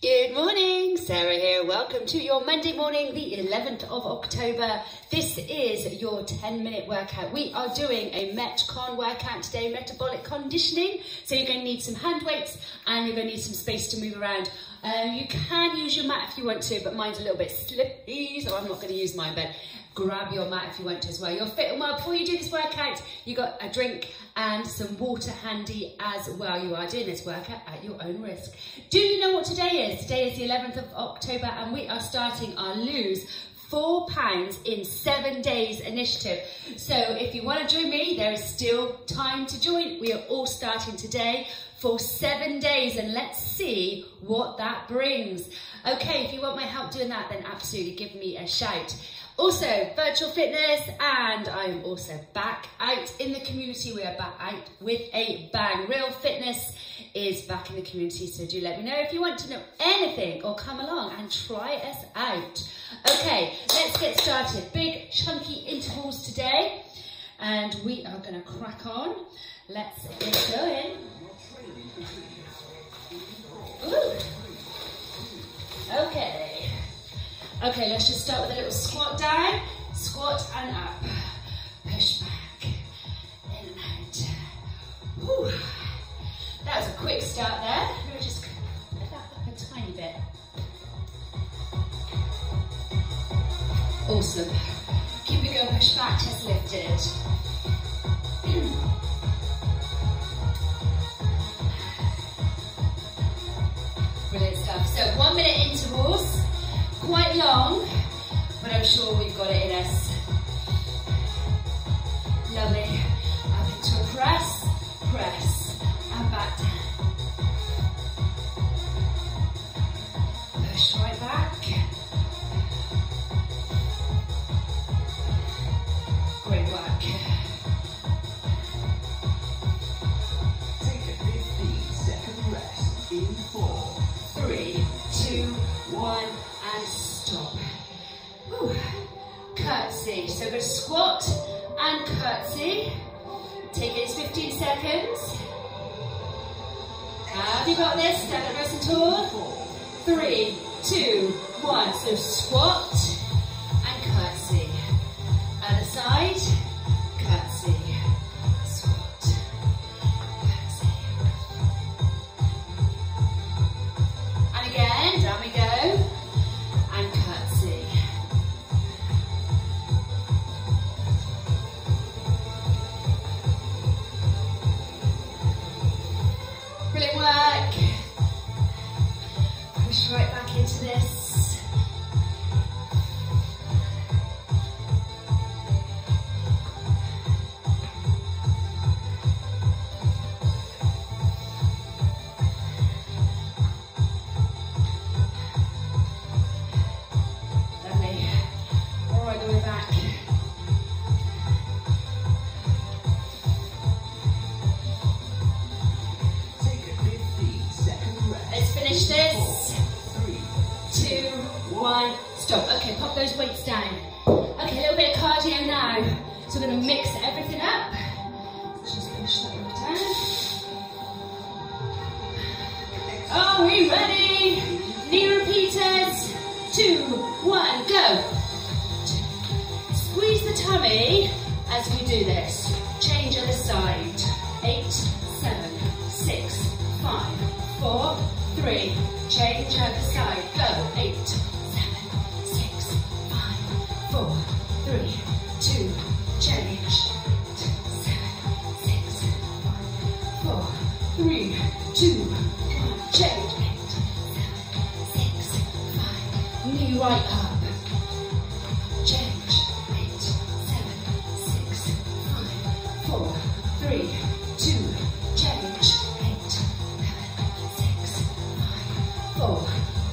Good morning, Sarah here. Welcome to your Monday morning, the 11th of October. This is your 10 minute workout. We are doing a Metcon workout today, metabolic conditioning. So you're going to need some hand weights and you're going to need some space to move around. Um, you can use your mat if you want to, but mine's a little bit slippy, so I'm not going to use mine, but grab your mat if you want to as well. You're fit and well. Before you do this workout, you got a drink and some water handy as well. You are doing this workout at your own risk. Do you know what today is? Today is the 11th of October and we are starting our lose four pounds in seven days initiative. So if you want to join me, there is still time to join. We are all starting today for seven days and let's see what that brings. Okay, if you want my help doing that, then absolutely give me a shout. Also, virtual fitness, and I'm also back out in the community. We are back out with a bang. Real fitness is back in the community, so do let me know if you want to know anything or come along and try us out. Okay, let's get started. Big chunky intervals today, and we are going to crack on. Let's get going. Ooh. Okay. Okay, let's just start with a little squat down, squat and up. Push back, in and out. Whew. That was a quick start there. Awesome. Keep it going, push back, chest lifted. Brilliant stuff. So one minute intervals quite long, but I'm sure we've got it in us. Lovely. So squat and curtsy. Take it 15 seconds. Have you got this? Stand up nice and tall. Three, two, one. So squat and curtsy. Other side. Two, one, stop. Okay, pop those weights down. Okay, a little bit of cardio now. So we're gonna mix everything up. Just push that one down. Are we ready? Knee repeaters. Two, one, go. Squeeze the tummy as we do this. Change other side. Eight, seven, six, five, four, three. Change other side. Go. Eight, seven, six, five, four, three, two. Change. Seven, six, five, four, three, two, one. Change. Eight, seven, six, five. Knee right up. Four,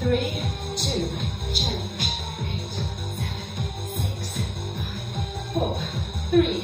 three, two. Change. Eight, seven, six, five, four, three,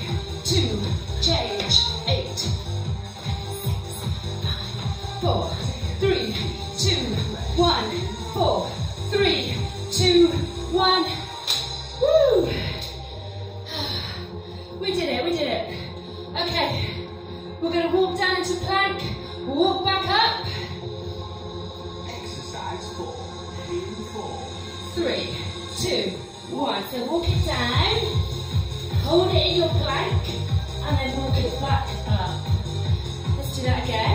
Do that again.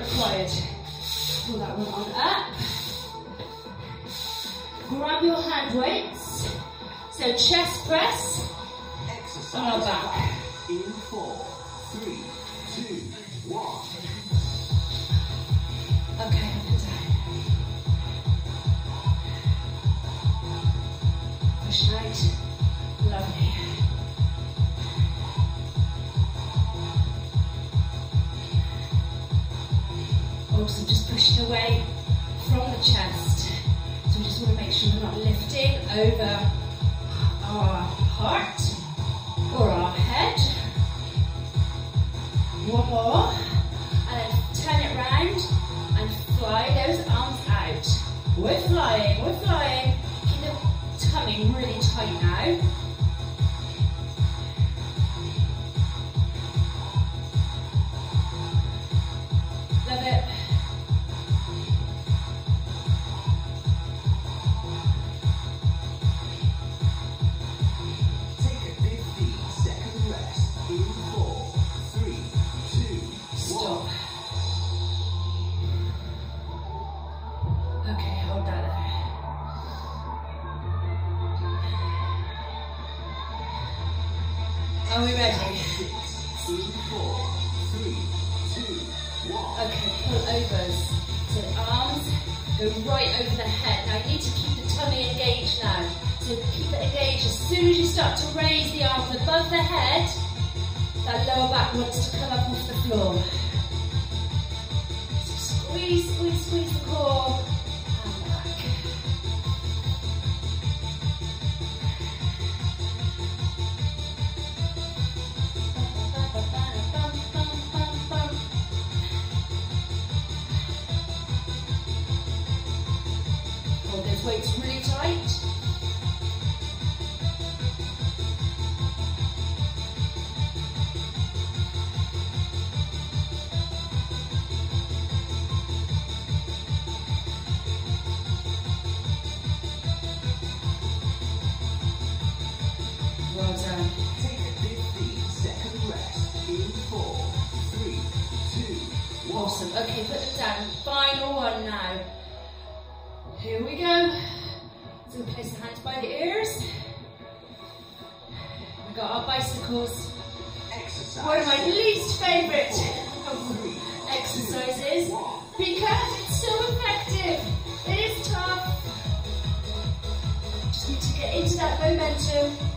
Required. Pull that one on up. Grab your hand weights. So chest press. Exercise On our back. in four, three, two, one. Okay, More. And then turn it round and fly those arms out. We're flying, we're flying. Keep the tummy really tight now. Okay, hold that. Are we ready? In four, three, two, one. Okay, pull overs. So arms go right over the head. Now you need to keep the tummy engaged now. So keep it engaged. As soon as you start to raise the arms above the head, that lower back wants to come up off the floor. Squeeze, squeeze, squeeze the core. Okay, put them down. Final one now. Here we go. So we place the hands by the ears. We got our bicycles. Exercise. One of my least favourite exercises because it's so effective. It is tough. Just need to get into that momentum.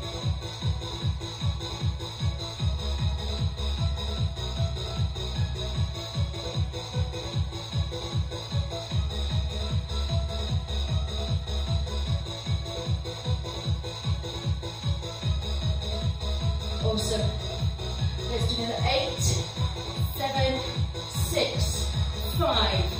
Eight, seven, six, five,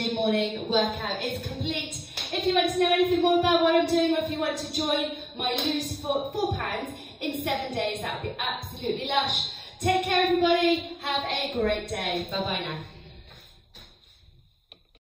Monday morning workout is complete. If you want to know anything more about what I'm doing, or if you want to join my lose for four pounds in seven days, that would be absolutely lush. Take care, everybody. Have a great day. Bye bye now.